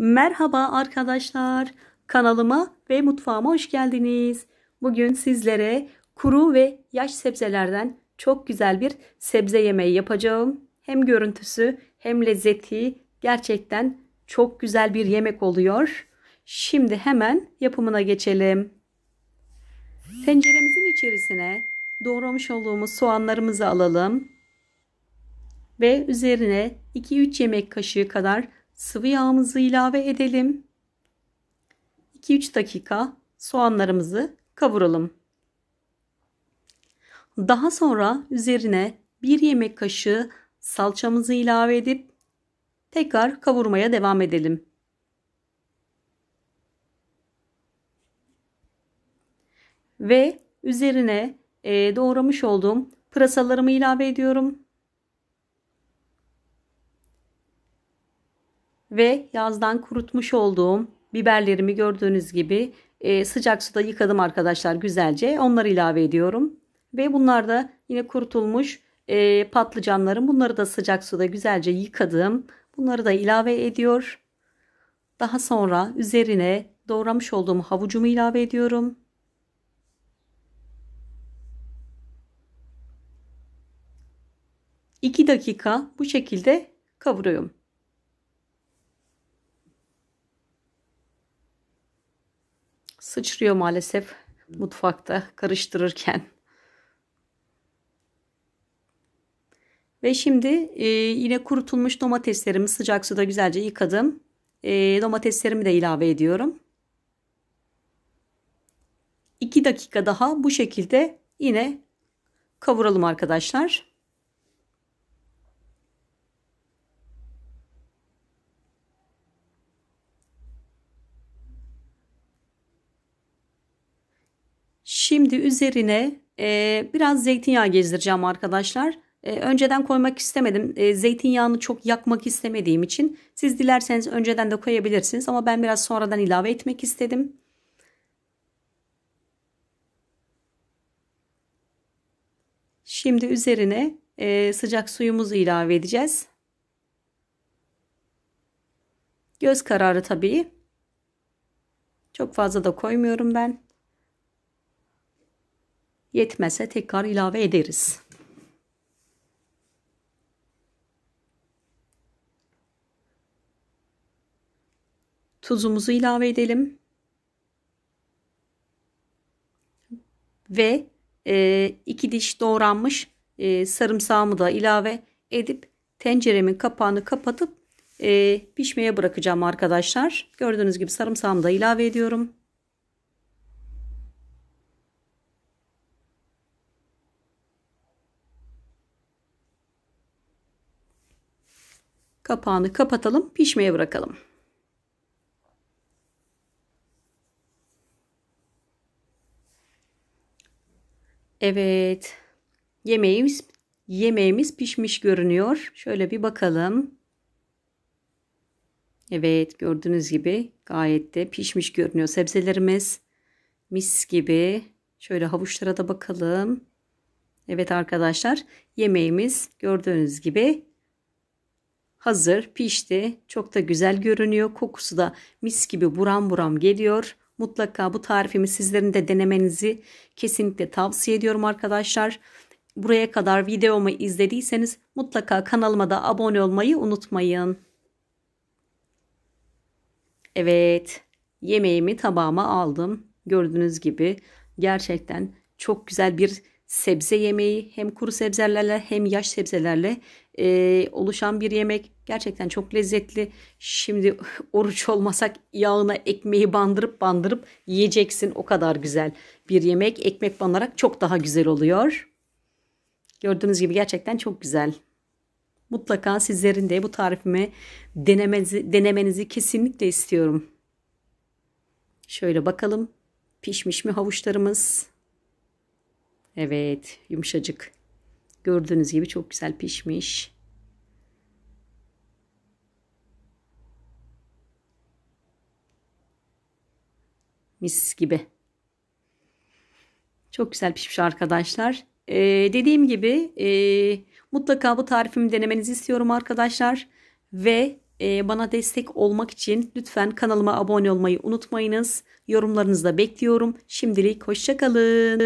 Merhaba arkadaşlar. Kanalıma ve mutfağıma hoş geldiniz. Bugün sizlere kuru ve yaş sebzelerden çok güzel bir sebze yemeği yapacağım. Hem görüntüsü hem lezzeti gerçekten çok güzel bir yemek oluyor. Şimdi hemen yapımına geçelim. Tenceremizin içerisine doğramış olduğumuz soğanlarımızı alalım. Ve üzerine 2-3 yemek kaşığı kadar sıvı yağımızı ilave edelim. 2-3 dakika soğanlarımızı kavuralım. Daha sonra üzerine 1 yemek kaşığı salçamızı ilave edip tekrar kavurmaya devam edelim. Ve üzerine e, doğramış olduğum pırasalarımı ilave ediyorum. Ve yazdan kurutmuş olduğum biberlerimi gördüğünüz gibi e, sıcak suda yıkadım arkadaşlar güzelce. Onları ilave ediyorum. Ve bunlar da yine kurutulmuş e, patlıcanlarım. Bunları da sıcak suda güzelce yıkadım. Bunları da ilave ediyor. Daha sonra üzerine doğramış olduğum havucumu ilave ediyorum. 2 dakika bu şekilde kavuruyorum. Sıçrıyor maalesef mutfakta karıştırırken. Ve şimdi e, yine kurutulmuş domateslerimi sıcak suda güzelce yıkadım. E, domateslerimi de ilave ediyorum. 2 dakika daha bu şekilde yine kavuralım arkadaşlar. Şimdi üzerine e, biraz zeytinyağı gezdireceğim arkadaşlar. E, önceden koymak istemedim. E, zeytinyağını çok yakmak istemediğim için siz dilerseniz önceden de koyabilirsiniz. Ama ben biraz sonradan ilave etmek istedim. Şimdi üzerine e, sıcak suyumuzu ilave edeceğiz. Göz kararı tabii. Çok fazla da koymuyorum ben. Yetmezse tekrar ilave ederiz. Tuzumuzu ilave edelim. Ve e, iki diş doğranmış e, sarımsağımı da ilave edip tenceremin kapağını kapatıp e, pişmeye bırakacağım arkadaşlar. Gördüğünüz gibi sarımsağımı da ilave ediyorum. Kapağını kapatalım, pişmeye bırakalım. Evet. Yemeğimiz yemeğimiz pişmiş görünüyor. Şöyle bir bakalım. Evet, gördüğünüz gibi gayet de pişmiş görünüyor sebzelerimiz. Mis gibi. Şöyle havuçlara da bakalım. Evet arkadaşlar, yemeğimiz gördüğünüz gibi hazır pişti. Çok da güzel görünüyor. Kokusu da mis gibi buram buram geliyor. Mutlaka bu tarifimi sizlerin de denemenizi kesinlikle tavsiye ediyorum arkadaşlar. Buraya kadar videomu izlediyseniz mutlaka kanalıma da abone olmayı unutmayın. Evet yemeğimi tabağıma aldım. Gördüğünüz gibi gerçekten çok güzel bir sebze yemeği hem kuru sebzelerle hem yaş sebzelerle e, oluşan bir yemek. Gerçekten çok lezzetli. Şimdi oruç olmasak yağına ekmeği bandırıp bandırıp yiyeceksin. O kadar güzel bir yemek. Ekmek banarak çok daha güzel oluyor. Gördüğünüz gibi gerçekten çok güzel. Mutlaka sizlerin de bu tarifimi denemenizi, denemenizi kesinlikle istiyorum. Şöyle bakalım. Pişmiş mi havuçlarımız? Evet yumuşacık. Gördüğünüz gibi çok güzel pişmiş. Mis gibi. Çok güzel pişmiş arkadaşlar. Ee, dediğim gibi e, mutlaka bu tarifimi denemenizi istiyorum arkadaşlar. Ve e, bana destek olmak için lütfen kanalıma abone olmayı unutmayınız. Yorumlarınızı da bekliyorum. Şimdilik hoşçakalın.